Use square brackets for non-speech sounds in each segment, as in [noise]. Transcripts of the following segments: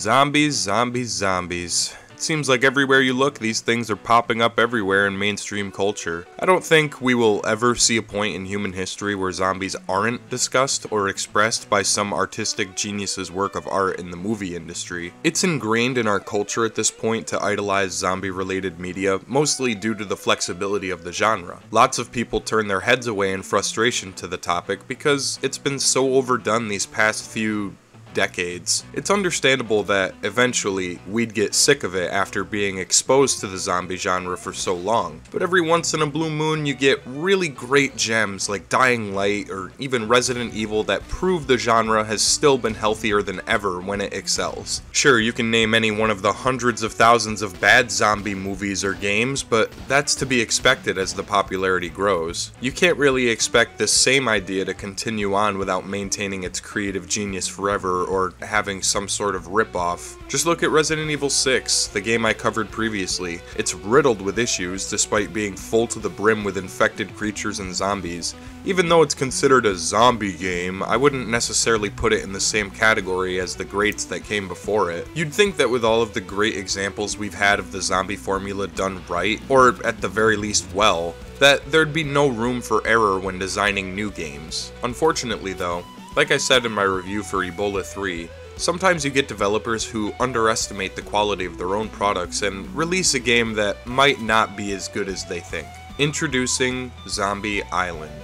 Zombies, zombies, zombies. It seems like everywhere you look, these things are popping up everywhere in mainstream culture. I don't think we will ever see a point in human history where zombies aren't discussed or expressed by some artistic genius's work of art in the movie industry. It's ingrained in our culture at this point to idolize zombie related media, mostly due to the flexibility of the genre. Lots of people turn their heads away in frustration to the topic because it's been so overdone these past few decades. It's understandable that eventually we'd get sick of it after being exposed to the zombie genre for so long, but every once in a blue moon you get really great gems like Dying Light or even Resident Evil that prove the genre has still been healthier than ever when it excels. Sure, you can name any one of the hundreds of thousands of bad zombie movies or games, but that's to be expected as the popularity grows. You can't really expect this same idea to continue on without maintaining its creative genius forever or having some sort of ripoff. Just look at Resident Evil 6, the game I covered previously. It's riddled with issues despite being full to the brim with infected creatures and zombies. Even though it's considered a zombie game, I wouldn't necessarily put it in the same category as the greats that came before it. You'd think that with all of the great examples we've had of the zombie formula done right, or at the very least well, that there'd be no room for error when designing new games. Unfortunately though, like I said in my review for Ebola 3, sometimes you get developers who underestimate the quality of their own products and release a game that might not be as good as they think. Introducing Zombie Island.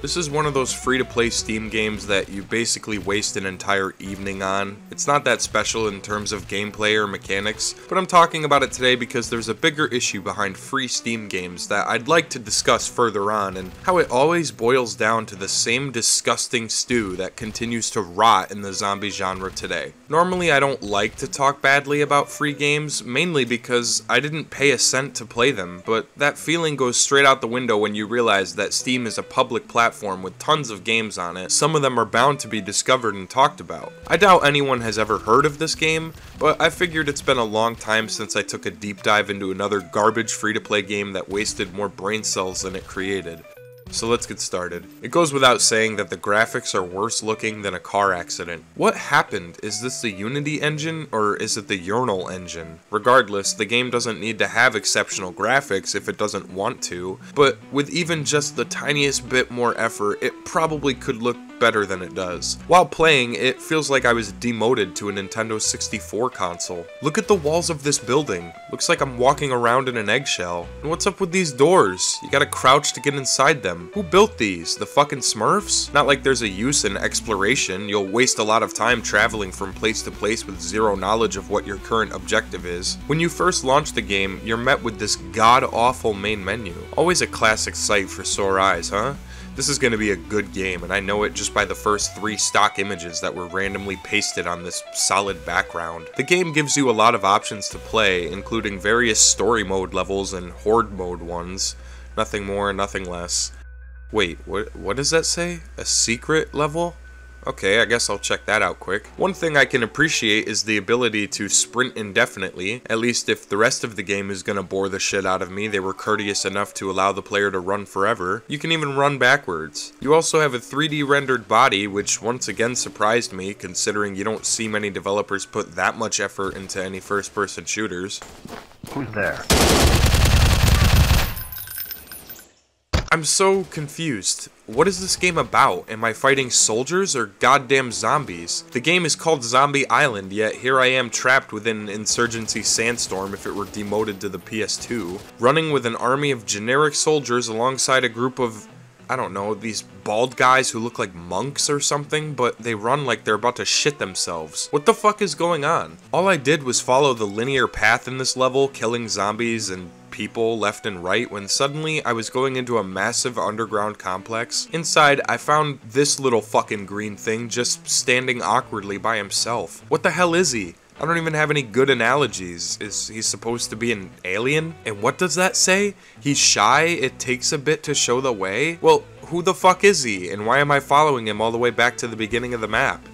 This is one of those free-to-play Steam games that you basically waste an entire evening on. It's not that special in terms of gameplay or mechanics, but I'm talking about it today because there's a bigger issue behind free Steam games that I'd like to discuss further on, and how it always boils down to the same disgusting stew that continues to rot in the zombie genre today. Normally I don't like to talk badly about free games, mainly because I didn't pay a cent to play them, but that feeling goes straight out the window when you realize that Steam is a public platform platform with tons of games on it, some of them are bound to be discovered and talked about. I doubt anyone has ever heard of this game, but I figured it's been a long time since I took a deep dive into another garbage free-to-play game that wasted more brain cells than it created. So let's get started. It goes without saying that the graphics are worse looking than a car accident. What happened? Is this the Unity engine or is it the Urinal engine? Regardless, the game doesn't need to have exceptional graphics if it doesn't want to, but with even just the tiniest bit more effort, it probably could better than it does. While playing, it feels like I was demoted to a Nintendo 64 console. Look at the walls of this building. Looks like I'm walking around in an eggshell. And what's up with these doors? You gotta crouch to get inside them. Who built these? The fucking Smurfs? Not like there's a use in exploration. You'll waste a lot of time traveling from place to place with zero knowledge of what your current objective is. When you first launch the game, you're met with this god-awful main menu. Always a classic sight for sore eyes, huh? This is going to be a good game, and I know it just by the first three stock images that were randomly pasted on this solid background. The game gives you a lot of options to play, including various story mode levels and horde mode ones. Nothing more, nothing less. Wait, what, what does that say? A secret level? Okay, I guess I'll check that out quick. One thing I can appreciate is the ability to sprint indefinitely, at least if the rest of the game is gonna bore the shit out of me, they were courteous enough to allow the player to run forever. You can even run backwards. You also have a 3D rendered body, which once again surprised me, considering you don't see many developers put that much effort into any first person shooters. Who's there? I'm so confused. What is this game about? Am I fighting soldiers or goddamn zombies? The game is called Zombie Island, yet here I am trapped within an insurgency sandstorm if it were demoted to the PS2, running with an army of generic soldiers alongside a group of I don't know, these bald guys who look like monks or something, but they run like they're about to shit themselves. What the fuck is going on? All I did was follow the linear path in this level, killing zombies and people left and right when suddenly I was going into a massive underground complex. Inside, I found this little fucking green thing just standing awkwardly by himself. What the hell is he? I don't even have any good analogies. Is he supposed to be an alien? And what does that say? He's shy, it takes a bit to show the way? Well, who the fuck is he? And why am I following him all the way back to the beginning of the map?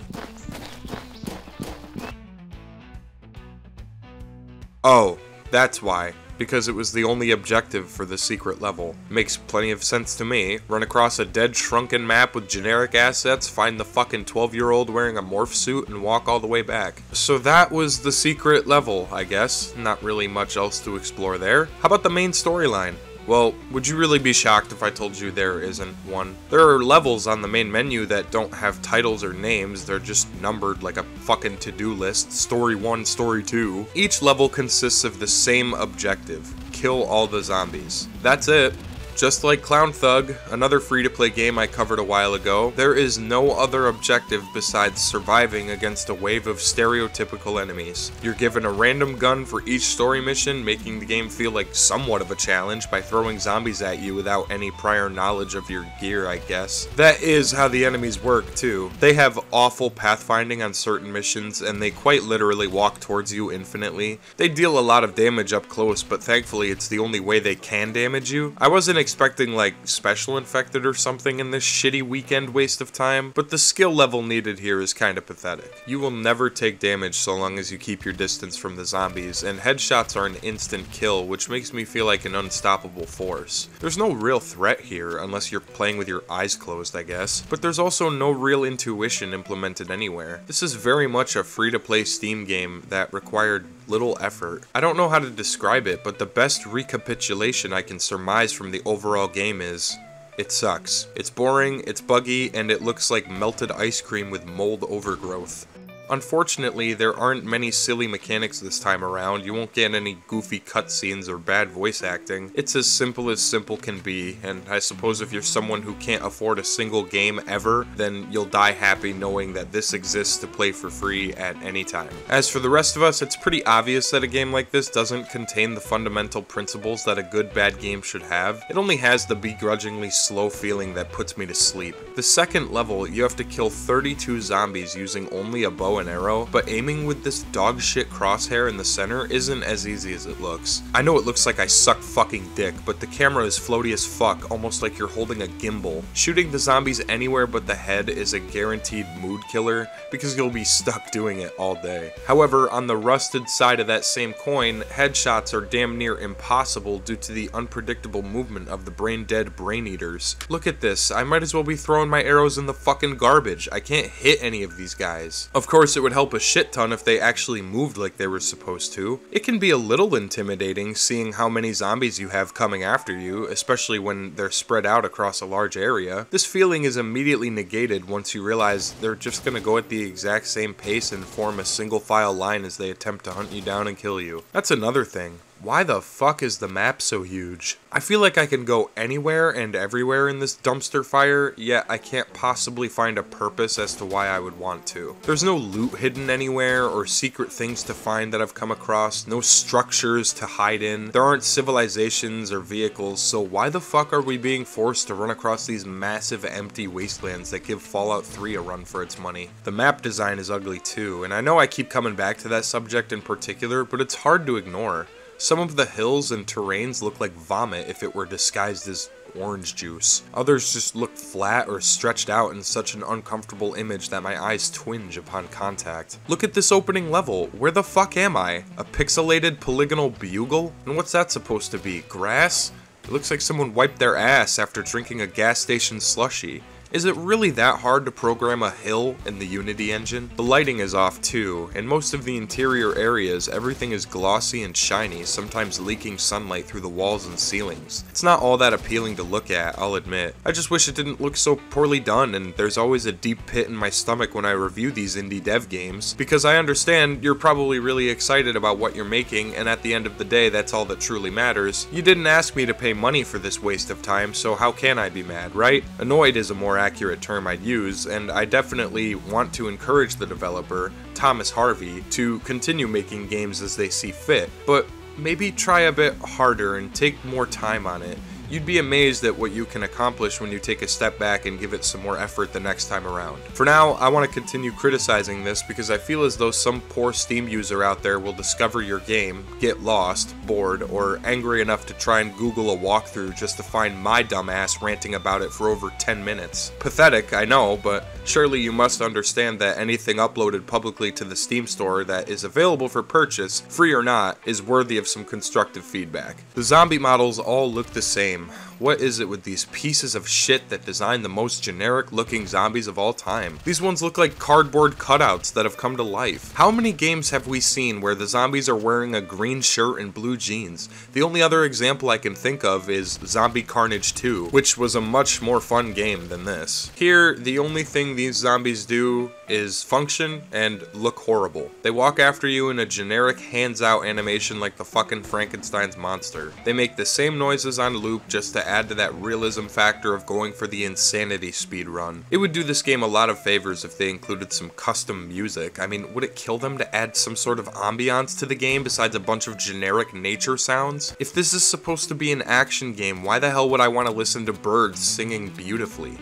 Oh, that's why. Because it was the only objective for the secret level. Makes plenty of sense to me. Run across a dead, shrunken map with generic assets, find the fucking 12 year old wearing a morph suit, and walk all the way back. So that was the secret level, I guess. Not really much else to explore there. How about the main storyline? Well, would you really be shocked if I told you there isn't one? There are levels on the main menu that don't have titles or names, they're just numbered like a fucking to-do list, story 1, story 2. Each level consists of the same objective, kill all the zombies. That's it. Just like Clown Thug, another free-to-play game I covered a while ago, there is no other objective besides surviving against a wave of stereotypical enemies. You're given a random gun for each story mission, making the game feel like somewhat of a challenge by throwing zombies at you without any prior knowledge of your gear, I guess. That is how the enemies work, too. They have awful pathfinding on certain missions, and they quite literally walk towards you infinitely. They deal a lot of damage up close, but thankfully it's the only way they can damage you. I wasn't expecting like special infected or something in this shitty weekend waste of time, but the skill level needed here is kinda pathetic. You will never take damage so long as you keep your distance from the zombies, and headshots are an instant kill, which makes me feel like an unstoppable force. There's no real threat here, unless you're playing with your eyes closed, I guess, but there's also no real intuition implemented anywhere. This is very much a free-to-play Steam game that required little effort. I don't know how to describe it, but the best recapitulation I can surmise from the overall game is it sucks. It's boring, it's buggy, and it looks like melted ice cream with mold overgrowth. Unfortunately, there aren't many silly mechanics this time around, you won't get any goofy cutscenes or bad voice acting. It's as simple as simple can be, and I suppose if you're someone who can't afford a single game ever, then you'll die happy knowing that this exists to play for free at any time. As for the rest of us, it's pretty obvious that a game like this doesn't contain the fundamental principles that a good bad game should have. It only has the begrudgingly slow feeling that puts me to sleep. The second level, you have to kill 32 zombies using only a bow and arrow, but aiming with this dog shit crosshair in the center isn't as easy as it looks. I know it looks like I suck fucking dick, but the camera is floaty as fuck, almost like you're holding a gimbal. Shooting the zombies anywhere but the head is a guaranteed mood killer, because you'll be stuck doing it all day. However, on the rusted side of that same coin, headshots are damn near impossible due to the unpredictable movement of the brain-dead brain eaters. Look at this, I might as well be throwing my arrows in the fucking garbage. I can't hit any of these guys. Of course, course, it would help a shit ton if they actually moved like they were supposed to. It can be a little intimidating seeing how many zombies you have coming after you, especially when they're spread out across a large area. This feeling is immediately negated once you realize they're just gonna go at the exact same pace and form a single file line as they attempt to hunt you down and kill you. That's another thing. Why the fuck is the map so huge? I feel like I can go anywhere and everywhere in this dumpster fire, yet I can't possibly find a purpose as to why I would want to. There's no loot hidden anywhere or secret things to find that I've come across, no structures to hide in, there aren't civilizations or vehicles, so why the fuck are we being forced to run across these massive empty wastelands that give Fallout 3 a run for its money? The map design is ugly too, and I know I keep coming back to that subject in particular, but it's hard to ignore. Some of the hills and terrains look like vomit if it were disguised as orange juice. Others just look flat or stretched out in such an uncomfortable image that my eyes twinge upon contact. Look at this opening level. Where the fuck am I? A pixelated polygonal bugle? And what's that supposed to be? Grass? It looks like someone wiped their ass after drinking a gas station slushy. Is it really that hard to program a hill in the Unity engine? The lighting is off too. In most of the interior areas, everything is glossy and shiny, sometimes leaking sunlight through the walls and ceilings. It's not all that appealing to look at, I'll admit. I just wish it didn't look so poorly done, and there's always a deep pit in my stomach when I review these indie dev games, because I understand you're probably really excited about what you're making, and at the end of the day, that's all that truly matters. You didn't ask me to pay money for this waste of time, so how can I be mad, right? Annoyed is a more accurate term I'd use, and I definitely want to encourage the developer, Thomas Harvey, to continue making games as they see fit, but maybe try a bit harder and take more time on it. You'd be amazed at what you can accomplish when you take a step back and give it some more effort the next time around. For now, I want to continue criticizing this because I feel as though some poor Steam user out there will discover your game, get lost, bored, or angry enough to try and Google a walkthrough just to find my dumbass ranting about it for over 10 minutes. Pathetic, I know, but surely you must understand that anything uploaded publicly to the Steam store that is available for purchase, free or not, is worthy of some constructive feedback. The zombie models all look the same. Um, what is it with these pieces of shit that design the most generic looking zombies of all time? These ones look like cardboard cutouts that have come to life. How many games have we seen where the zombies are wearing a green shirt and blue jeans? The only other example I can think of is Zombie Carnage 2, which was a much more fun game than this. Here, the only thing these zombies do is function and look horrible. They walk after you in a generic hands out animation like the fucking Frankenstein's monster. They make the same noises on loop just to add to that realism factor of going for the insanity speed run. It would do this game a lot of favors if they included some custom music. I mean, would it kill them to add some sort of ambiance to the game besides a bunch of generic nature sounds? If this is supposed to be an action game, why the hell would I want to listen to birds singing beautifully?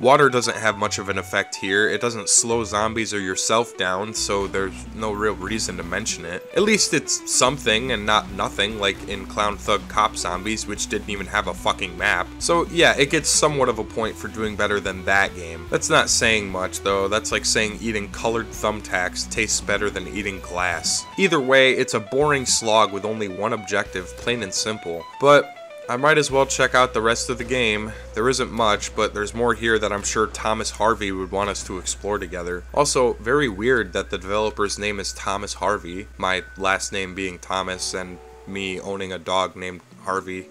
Water doesn't have much of an effect here. It doesn't slow zombies or yourself down, so there's no real reason to mention it. At least it's something and not nothing, like in Clown Thug Cop Zombies, which didn't even have a fucking map. So yeah, it gets somewhat of a point for doing better than that game. That's not saying much though, that's like saying eating colored thumbtacks tastes better than eating glass. Either way, it's a boring slog with only one objective, plain and simple. But I might as well check out the rest of the game. There isn't much, but there's more here that I'm sure Thomas Harvey would want us to explore together. Also, very weird that the developer's name is Thomas Harvey, my last name being Thomas and me owning a dog named Harvey.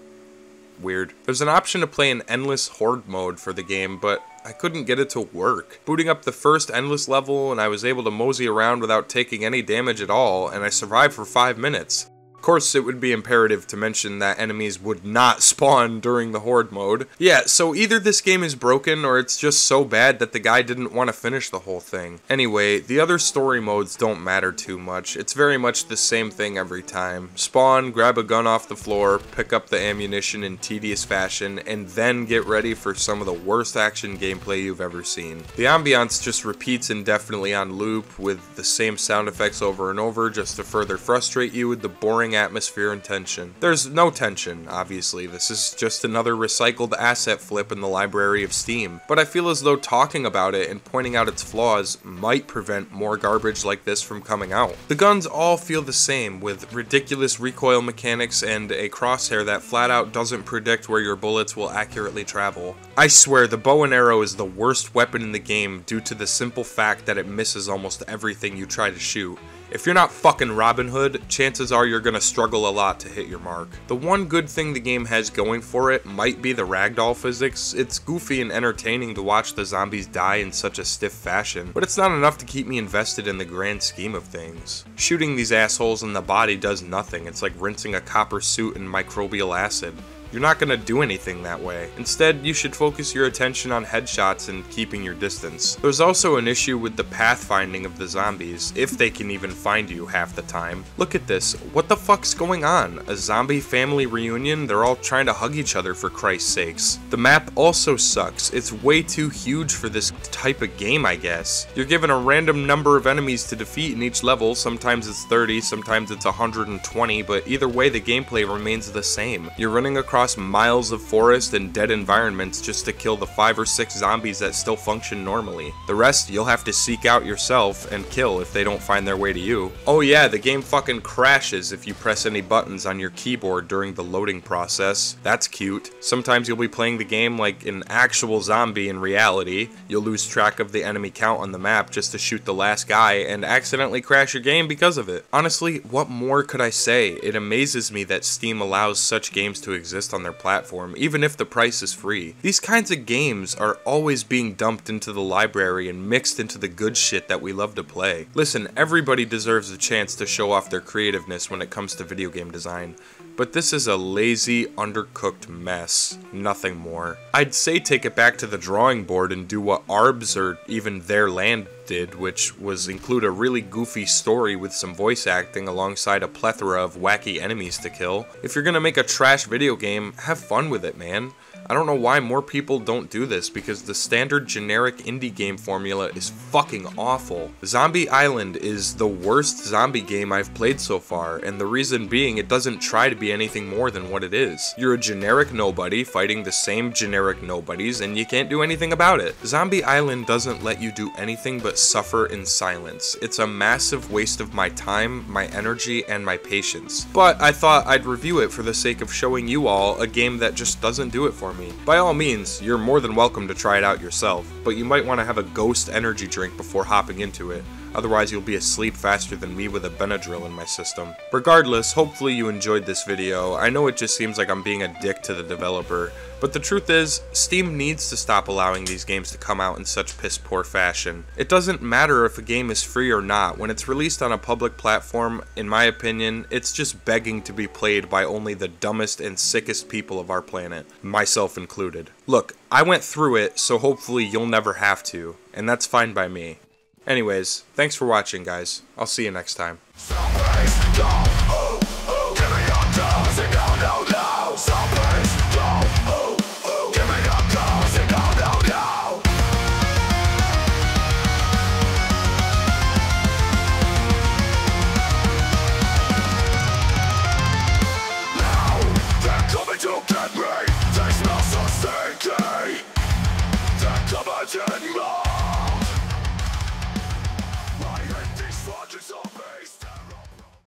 Weird. There's an option to play an endless horde mode for the game, but I couldn't get it to work. Booting up the first endless level and I was able to mosey around without taking any damage at all, and I survived for 5 minutes. Of course, it would be imperative to mention that enemies would not [laughs] spawn during the Horde mode. Yeah, so either this game is broken or it's just so bad that the guy didn't want to finish the whole thing. Anyway, the other story modes don't matter too much. It's very much the same thing every time. Spawn, grab a gun off the floor, pick up the ammunition in tedious fashion, and then get ready for some of the worst action gameplay you've ever seen. The ambiance just repeats indefinitely on loop with the same sound effects over and over just to further frustrate you with the boring atmosphere and tension. There's no tension, obviously, this is just another recycled asset flip in the library of Steam, but I feel as though talking about it and pointing out its flaws might prevent more garbage like this from coming out. The guns all feel the same, with ridiculous recoil mechanics and a crosshair that flat out doesn't predict where your bullets will accurately travel. I swear, the bow and arrow is the worst weapon in the game due to the simple fact that it misses almost everything you try to shoot. If you're not fucking Robin Hood, chances are you're gonna struggle a lot to hit your mark. The one good thing the game has going for it might be the ragdoll physics. It's goofy and entertaining to watch the zombies die in such a stiff fashion, but it's not enough to keep me invested in the grand scheme of things. Shooting these assholes in the body does nothing, it's like rinsing a copper suit in microbial acid. You're not going to do anything that way. Instead, you should focus your attention on headshots and keeping your distance. There's also an issue with the pathfinding of the zombies, if they can even find you half the time. Look at this, what the fuck's going on? A zombie family reunion? They're all trying to hug each other for Christ's sakes. The map also sucks, it's way too huge for this type of game I guess. You're given a random number of enemies to defeat in each level, sometimes it's 30, sometimes it's 120, but either way the gameplay remains the same. You're running across across miles of forest and dead environments just to kill the 5 or 6 zombies that still function normally. The rest you'll have to seek out yourself and kill if they don't find their way to you. Oh yeah, the game fucking crashes if you press any buttons on your keyboard during the loading process. That's cute. Sometimes you'll be playing the game like an actual zombie in reality. You'll lose track of the enemy count on the map just to shoot the last guy and accidentally crash your game because of it. Honestly, what more could I say? It amazes me that Steam allows such games to exist exist on their platform, even if the price is free. These kinds of games are always being dumped into the library and mixed into the good shit that we love to play. Listen, everybody deserves a chance to show off their creativeness when it comes to video game design, but this is a lazy, undercooked mess. Nothing more. I'd say take it back to the drawing board and do what ARBS or even Their Land did, which was include a really goofy story with some voice acting alongside a plethora of wacky enemies to kill. If you're gonna make a trash video game, have fun with it, man. I don't know why more people don't do this because the standard generic indie game formula is fucking awful. Zombie Island is the worst zombie game I've played so far, and the reason being it doesn't try to be anything more than what it is. You're a generic nobody fighting the same generic nobodies, and you can't do anything about it. Zombie Island doesn't let you do anything but suffer in silence. It's a massive waste of my time, my energy, and my patience. But I thought I'd review it for the sake of showing you all a game that just doesn't do it for me me. By all means, you're more than welcome to try it out yourself, but you might want to have a ghost energy drink before hopping into it. Otherwise, you'll be asleep faster than me with a Benadryl in my system. Regardless, hopefully you enjoyed this video. I know it just seems like I'm being a dick to the developer, but the truth is, Steam needs to stop allowing these games to come out in such piss poor fashion. It doesn't matter if a game is free or not, when it's released on a public platform, in my opinion, it's just begging to be played by only the dumbest and sickest people of our planet, myself included. Look, I went through it, so hopefully you'll never have to, and that's fine by me. Anyways, thanks for watching, guys. I'll see you next time.